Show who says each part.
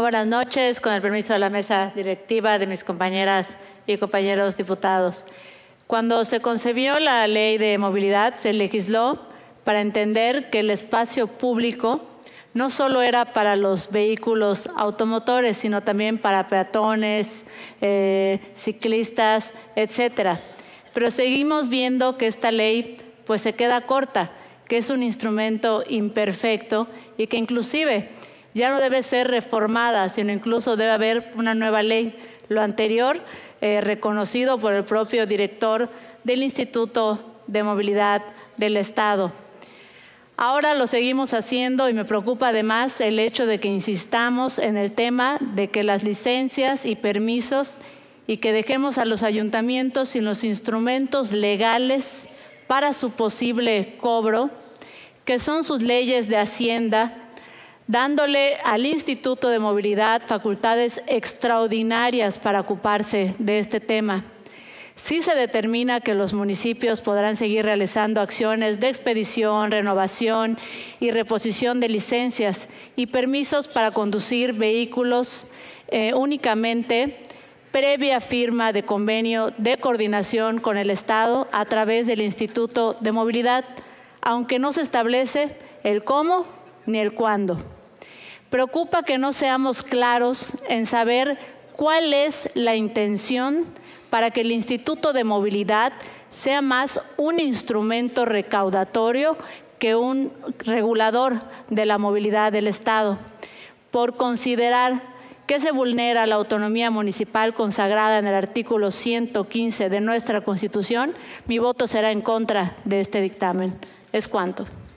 Speaker 1: Buenas noches, con el permiso de la mesa directiva de mis compañeras y compañeros diputados. Cuando se concebió la ley de movilidad, se legisló para entender que el espacio público no solo era para los vehículos automotores, sino también para peatones, eh, ciclistas, etcétera. Pero seguimos viendo que esta ley pues se queda corta, que es un instrumento imperfecto y que inclusive ya no debe ser reformada, sino incluso debe haber una nueva ley. Lo anterior, eh, reconocido por el propio director del Instituto de Movilidad del Estado. Ahora lo seguimos haciendo y me preocupa además el hecho de que insistamos en el tema de que las licencias y permisos y que dejemos a los ayuntamientos sin los instrumentos legales para su posible cobro, que son sus leyes de hacienda, dándole al Instituto de Movilidad facultades extraordinarias para ocuparse de este tema. Si se determina que los municipios podrán seguir realizando acciones de expedición, renovación y reposición de licencias y permisos para conducir vehículos eh, únicamente previa firma de convenio de coordinación con el Estado a través del Instituto de Movilidad, aunque no se establece el cómo ni el cuándo. Preocupa que no seamos claros en saber cuál es la intención para que el Instituto de Movilidad sea más un instrumento recaudatorio que un regulador de la movilidad del Estado, por considerar que se vulnera la autonomía municipal consagrada en el artículo 115 de nuestra Constitución, mi voto será en contra de este dictamen. Es cuanto.